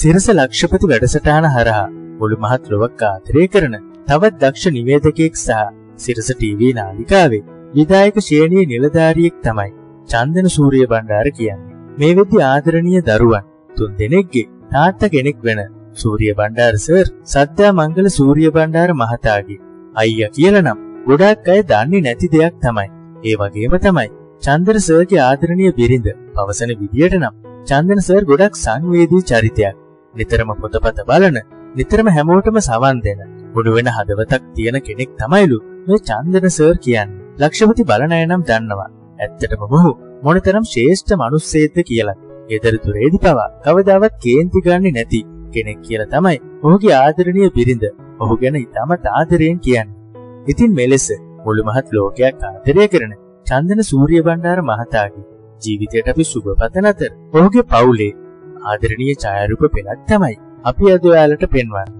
සිරස ලක්ෂපති වැඩසටහන හරහා මුළු මහත් ලොවක් ආදරය කරන තවත් දක්ෂ නිවේදකයෙක් සහ සිරස ටීවී නාලිකාවේ විදායක ශ්‍රේණියේ නිලධාරියෙක් තමයි චන්දන සූරිය බණ්ඩාර කියන්නේ. මේ වෙද්දී ආදරණීය දරුවන් තුන් දෙනෙක්ගේ තාත්තා කෙනෙක් වෙන සූරිය බණ්ඩාර සර් සද්දා මංගල සූරිය බණ්ඩාර මහතාගේ අයියා කියලා නම් ගොඩාක් අය දන්නේ නැති දෙයක් තමයි. ඒ වගේම තමයි චන්දන සර්ගේ ආදරණීය බිරිඳ පවසන විදියට නම් චන්දන සර් ගොඩක් සංවේදී චරිතයක්. නිතරම පොතපත බලන, නිතරම හැමෝටම සවන් දෙන, මුඩු වෙන හදවතක් තියෙන කෙනෙක් තමයිලු මේ චන්දන සර් කියන්නේ. ලක්ෂපති බලන අය නම් දන්නවා. ඇත්තටම මොහු මොනතරම් ශ්‍රේෂ්ඨ මිනිස්සෙක්ද කියලා. ගෙදර දුරේදී පවා කවදාවත් කේන්ති ගන්නේ නැති කෙනෙක් කියලා තමයි ඔහුගේ ආදරණීය බිරිඳ ඔහු ගැන ඉතාමත් ආදරයෙන් කියන්නේ. ඉතින් මෙලෙස මුළු මහත් ලෝකයක් ආදරය කරන චන්දන සූරිය බණ්ඩාර මහතාගේ ජීවිතයට අපි සුබ පතන අතර ඔහුගේ පවුලේ ආදරණීය ඡායාරූප පෙළක් තමයි අපි අද ඔයාලට පෙන්වන්නේ.